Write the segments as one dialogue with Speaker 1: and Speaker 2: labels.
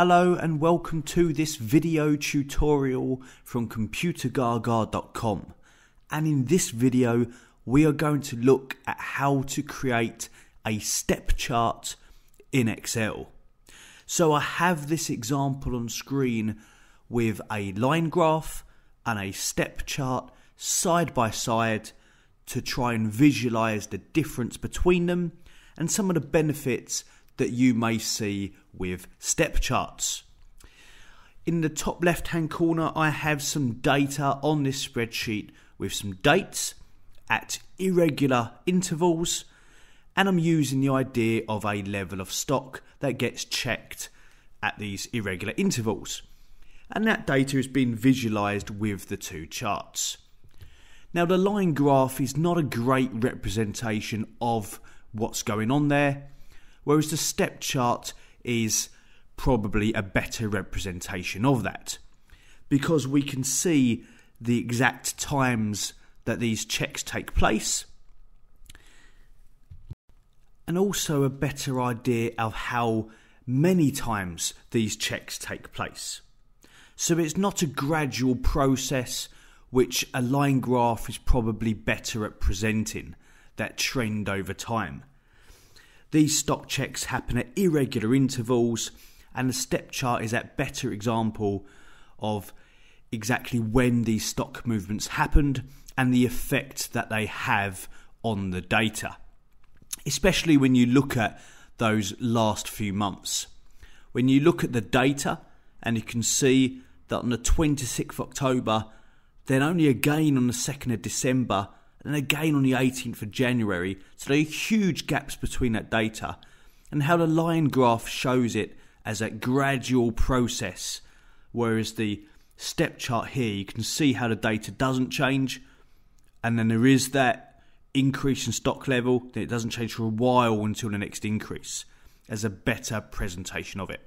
Speaker 1: Hello and welcome to this video tutorial from computergaga.com. And in this video, we are going to look at how to create a step chart in Excel. So I have this example on screen with a line graph and a step chart side by side to try and visualize the difference between them and some of the benefits that you may see with step charts. In the top left hand corner, I have some data on this spreadsheet with some dates at irregular intervals, and I'm using the idea of a level of stock that gets checked at these irregular intervals. And that data has been visualized with the two charts. Now, the line graph is not a great representation of what's going on there whereas the step chart is probably a better representation of that because we can see the exact times that these checks take place and also a better idea of how many times these checks take place. So it's not a gradual process which a line graph is probably better at presenting that trend over time. These stock checks happen at irregular intervals, and the step chart is a better example of exactly when these stock movements happened and the effect that they have on the data, especially when you look at those last few months. When you look at the data, and you can see that on the 26th of October, then only again on the 2nd of December, and again on the 18th of January. So there are huge gaps between that data, and how the line graph shows it as a gradual process, whereas the step chart here, you can see how the data doesn't change, and then there is that increase in stock level, then it doesn't change for a while until the next increase, as a better presentation of it.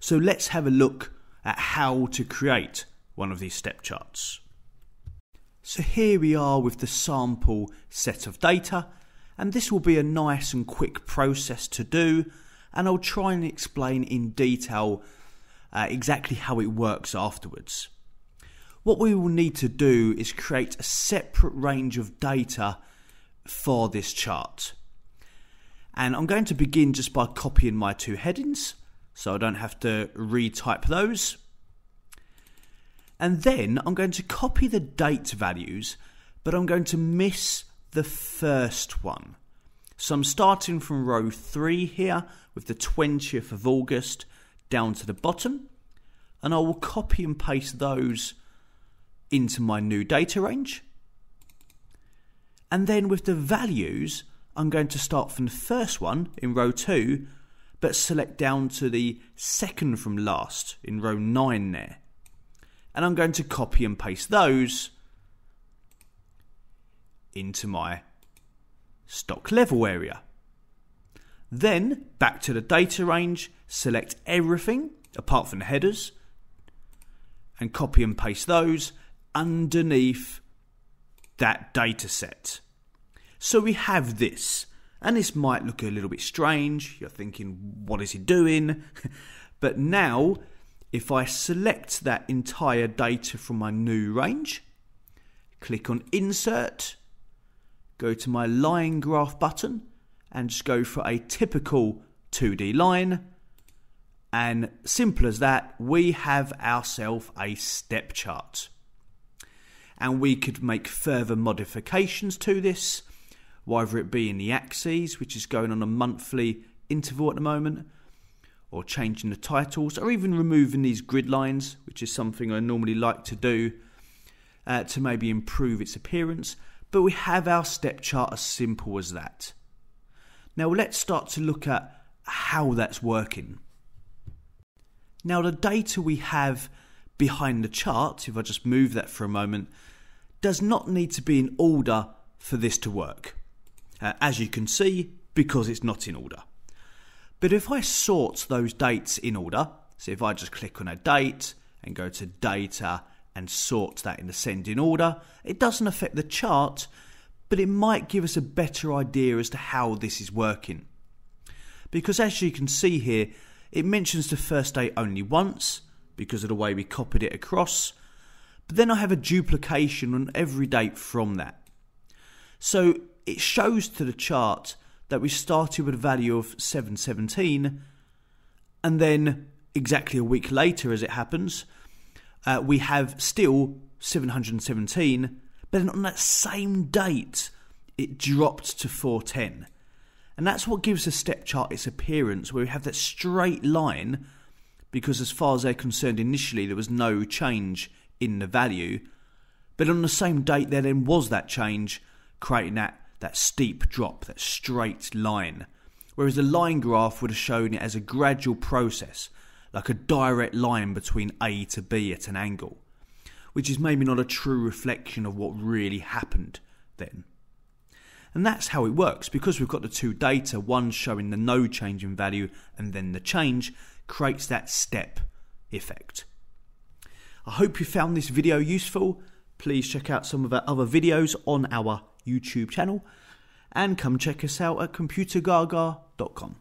Speaker 1: So let's have a look at how to create one of these step charts. So here we are with the sample set of data and this will be a nice and quick process to do and I'll try and explain in detail uh, exactly how it works afterwards. What we will need to do is create a separate range of data for this chart. And I'm going to begin just by copying my two headings so I don't have to retype those. And then I'm going to copy the date values, but I'm going to miss the first one. So I'm starting from row 3 here with the 20th of August down to the bottom. And I will copy and paste those into my new data range. And then with the values, I'm going to start from the first one in row 2, but select down to the second from last in row 9 there and I'm going to copy and paste those into my stock level area. Then back to the data range, select everything apart from the headers and copy and paste those underneath that data set. So we have this, and this might look a little bit strange. You're thinking, what is he doing? but now if I select that entire data from my new range, click on Insert, go to my line graph button, and just go for a typical 2D line. And simple as that, we have ourselves a step chart. And we could make further modifications to this, whether it be in the axes, which is going on a monthly interval at the moment, or changing the titles or even removing these grid lines, which is something I normally like to do uh, to maybe improve its appearance. But we have our step chart as simple as that. Now let's start to look at how that's working. Now the data we have behind the chart, if I just move that for a moment, does not need to be in order for this to work. Uh, as you can see, because it's not in order. But if I sort those dates in order, so if I just click on a date and go to data and sort that in ascending order, it doesn't affect the chart, but it might give us a better idea as to how this is working. Because as you can see here, It mentions the first date only once because of the way we copied it across, but then I have a duplication on every date from that. So it shows to the chart that we started with a value of 717 and then exactly a week later as it happens uh, we have still 717 but then on that same date it dropped to 410 and that's what gives the step chart its appearance where we have that straight line because as far as they're concerned initially there was no change in the value. But on the same date there then was that change creating that that steep drop, that straight line. Whereas the line graph would have shown it as a gradual process, like a direct line between A to B at an angle, which is maybe not a true reflection of what really happened then. And that's how it works because we've got the two data, one showing the no change in value and then the change, creates that step effect. I hope you found this video useful. Please check out some of our other videos on our YouTube channel and come check us out at computergaga.com.